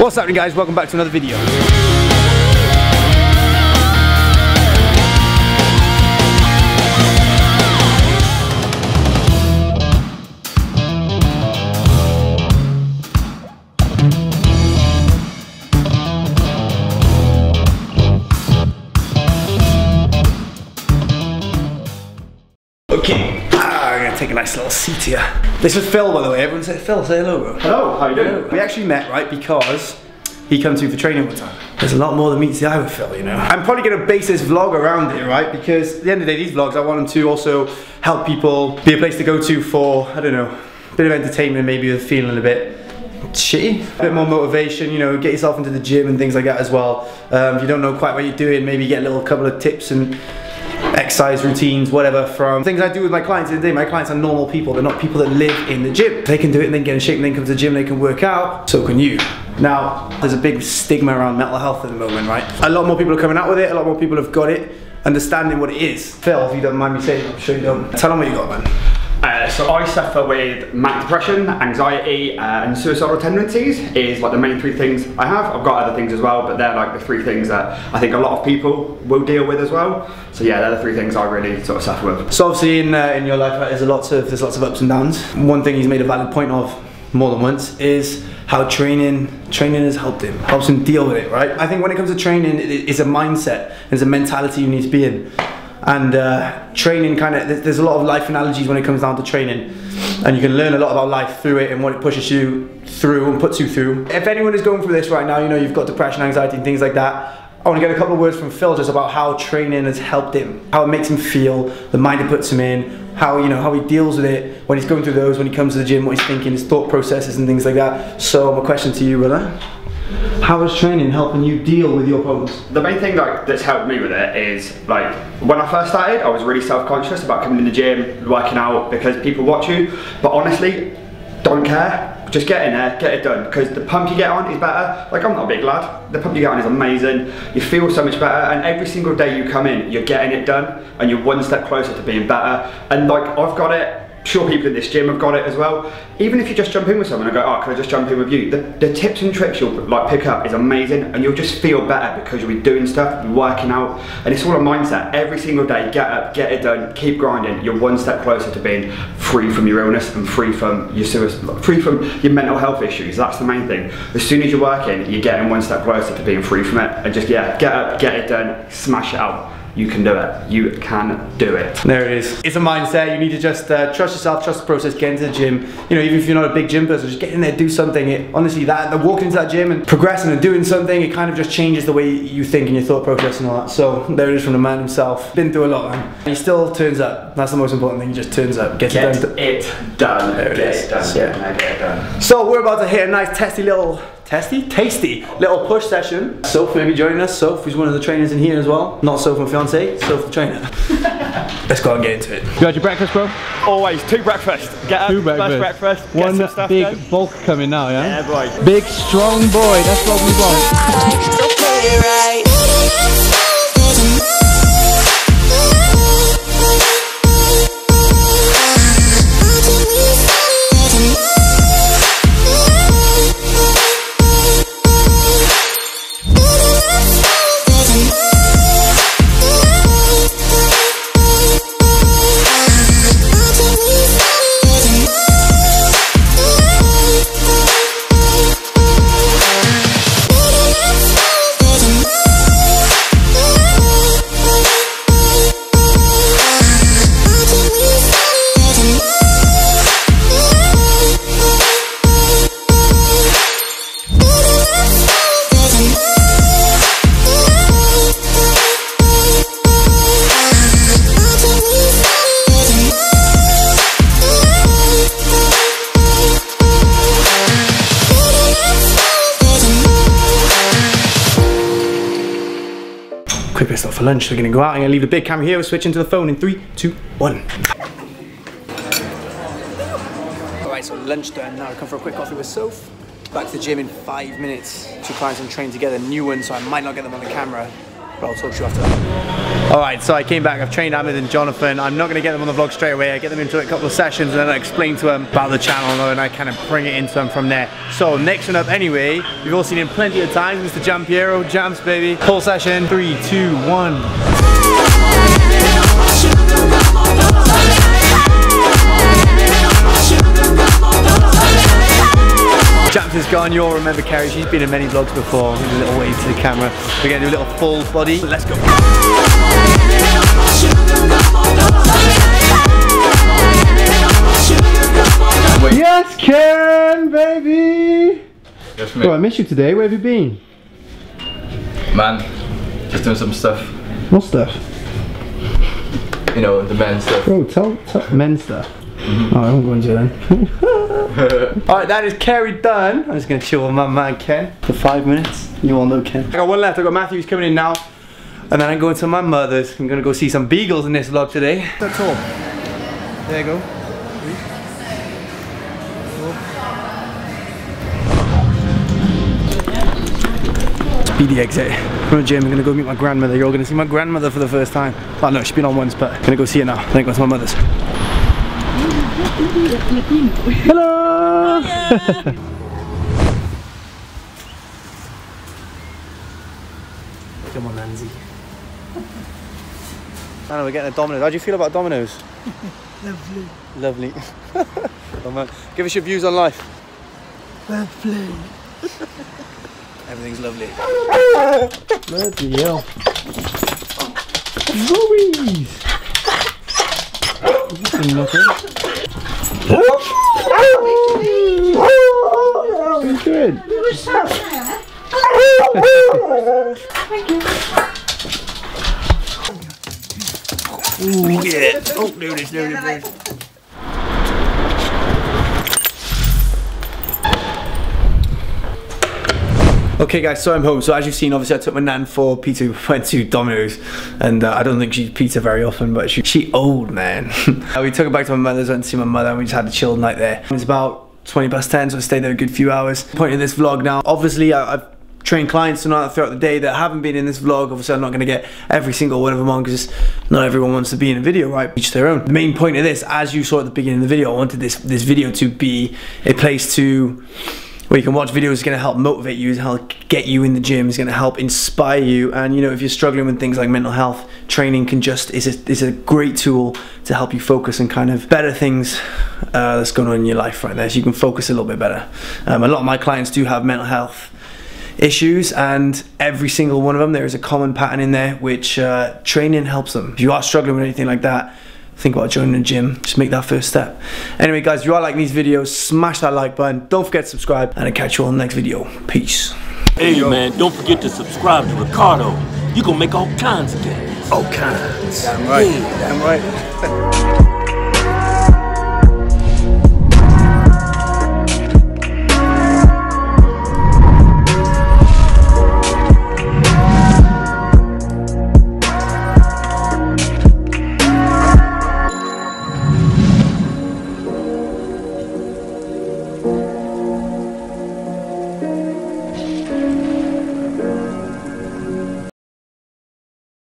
What's happening guys? Welcome back to another video. Take a nice little seat here. This is Phil, by the way. Everyone say Phil, say hello, bro. Hello, how you doing? We actually met, right, because he comes to for training all the time. There's a lot more than meets the eye with Phil, you know. I'm probably gonna base this vlog around it, right? Because at the end of the day, these vlogs, I want them to also help people be a place to go to for, I don't know, a bit of entertainment, maybe you're feeling a bit shitty, a bit more motivation, you know, get yourself into the gym and things like that as well. Um, if you don't know quite what you're doing, maybe get a little couple of tips and exercise routines, whatever, from things I do with my clients in the day. My clients are normal people, they're not people that live in the gym. They can do it and then get in shape and then come to the gym, they can work out, so can you. Now, there's a big stigma around mental health at the moment, right? A lot more people are coming out with it, a lot more people have got it, understanding what it is. Phil, if you don't mind me saying, I'm sure you don't. Tell them what you got, man. Uh, so I suffer with manic depression, anxiety, uh, and suicidal tendencies. Is like the main three things I have. I've got other things as well, but they're like the three things that I think a lot of people will deal with as well. So yeah, they're the three things I really sort of suffer with. So obviously in uh, in your life, there's a lots of there's lots of ups and downs. One thing he's made a valid point of more than once is how training training has helped him, helps him deal with it. Right. I think when it comes to training, it, it's a mindset, it's a mentality you need to be in. And uh, training kind of, there's a lot of life analogies when it comes down to training. And you can learn a lot about life through it and what it pushes you through and puts you through. If anyone is going through this right now, you know, you've got depression, anxiety, and things like that. I want to get a couple of words from Phil just about how training has helped him, how it makes him feel, the mind it puts him in, how you know how he deals with it when he's going through those, when he comes to the gym, what he's thinking, his thought processes and things like that. So my question to you, brother. How is training helping you deal with your problems? The main thing like that's helped me with it is like when I first started, I was really self-conscious about coming in the gym, working out because people watch you. But honestly, don't care. Just get in there, get it done. Because the pump you get on is better. Like I'm not a big lad. The pump you get on is amazing. You feel so much better, and every single day you come in, you're getting it done, and you're one step closer to being better. And like I've got it sure people in this gym have got it as well. Even if you just jump in with someone and go, oh, can I just jump in with you? The, the tips and tricks you'll like pick up is amazing and you'll just feel better because you'll be doing stuff, working out, and it's all a mindset. Every single day, get up, get it done, keep grinding. You're one step closer to being free from your illness and free from your suicide, free from your mental health issues. That's the main thing. As soon as you're working, you're getting one step closer to being free from it. And just yeah, get up, get it done, smash it out you can do it. You can do it. There it is. It's a mindset. You need to just uh, trust yourself, trust the process, get into the gym. You know, even if you're not a big gym person, just get in there, do something. It, honestly, that walking into that gym and progressing and doing something, it kind of just changes the way you think and your thought process and all that. So there it is from the man himself. Been through a lot, man. He still turns up. That's the most important thing. He just turns up, gets get it done. it done. There it get is. it done. Yeah. Get it done. So we're about to hit a nice testy little testy, tasty little push session. Soph will be joining us. Soph is one of the trainers in here as well. Not Soph, my fiance, Soph the trainer. Let's go and get into it. You had your breakfast, bro? Always two breakfast. Get up, Two first breakfast. breakfast. Get One some stuff big done. bulk coming now, yeah? Yeah, boy. Big, strong boy, that's what we want. Quick bit stop for lunch. We're gonna go out. I'm gonna leave the big camera here. We'll switch into the phone in three, two, one. All right, so lunch done. Now come for a quick coffee with Soph. Back to the gym in five minutes. Two clients I'm training together, new ones, so I might not get them on the camera. But I'll talk to you after that. Alright, so I came back, I've trained Ahmed and Jonathan. I'm not going to get them on the vlog straight away. I get them into a couple of sessions and then I explain to them about the channel and I kind of bring it into them from there. So next one up anyway, we've all seen him plenty of times, Mr. Jampiero, Jams baby. Full session, three, two, one. Is gone, you'll remember Kerry, she's been in many vlogs before, with a little wave to the camera. We're gonna do a little full body, let's go. Yes, Karen, baby! Yes, mate. Oh, I miss you today, where have you been? Man, just doing some stuff. What stuff? You know, the men stuff. Bro, tell, tell men stuff. Oh, I won't go into then. Alright, that is Kerry done. I'm just gonna chill with my man Ken for five minutes. You all know Ken. I got one left. I got Matthew's coming in now. And then I'm going to my mother's. I'm gonna go see some beagles in this vlog today. That's all. There you go. Speedy exit from the gym. I'm gonna go meet my grandmother. You're all gonna see my grandmother for the first time. Well, no, she's been on once, but I'm gonna go see her now. Then go to my mother's. Hello. Come on, Nancy. I know we're getting a Domino's. How do you feel about Domino's? Lovely. Lovely. Come on, give us your views on life. Lovely. Everything's lovely. Bloody hell. Nothing, nothing. Good. Ooh, yeah. Oh, do this, do this, do this. Okay guys, so I'm home. So as you've seen, obviously I took my nan for pizza. We went to Domino's, and uh, I don't think she eats pizza very often, but she she old man. Uh, we took her back to my mother's, went to see my mother, and we just had a chill night there. It was about 20 past 10, so I stayed there a good few hours. Point of this vlog now, obviously I, I've trained clients tonight throughout the day that haven't been in this vlog. Obviously I'm not going to get every single one of them on because not everyone wants to be in a video, right? Each their own. The main point of this, as you saw at the beginning of the video, I wanted this this video to be a place to where you can watch videos is going to help motivate you, is help get you in the gym, is going to help inspire you. And you know, if you're struggling with things like mental health, training can just is a, is a great tool to help you focus and kind of better things uh, that's going on in your life right there. So you can focus a little bit better. Um, a lot of my clients do have mental health issues and every single one of them there is a common pattern in there which uh, training helps them if you are struggling with anything like that think about joining the gym. Just make that first step. Anyway guys if you are liking these videos smash that like button. Don't forget to subscribe and i'll catch you all in the next video. Peace. Hey man, don't forget to subscribe to Riccardo. You gonna make all kinds of games. all kinds. Damn right. Damn right